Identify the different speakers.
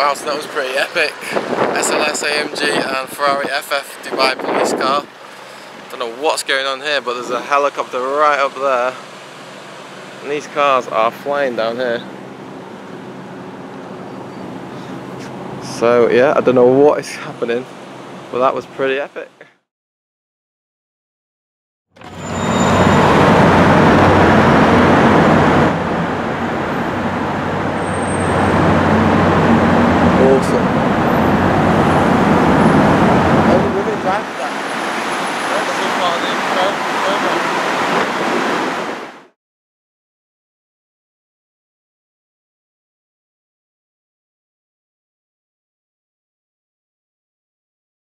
Speaker 1: Wow, so that was pretty epic. SLS AMG and Ferrari FF Dubai police car. Don't know what's going on here, but there's a helicopter right up there. And these cars are flying down here. So yeah, I don't know what is happening, but that was pretty epic.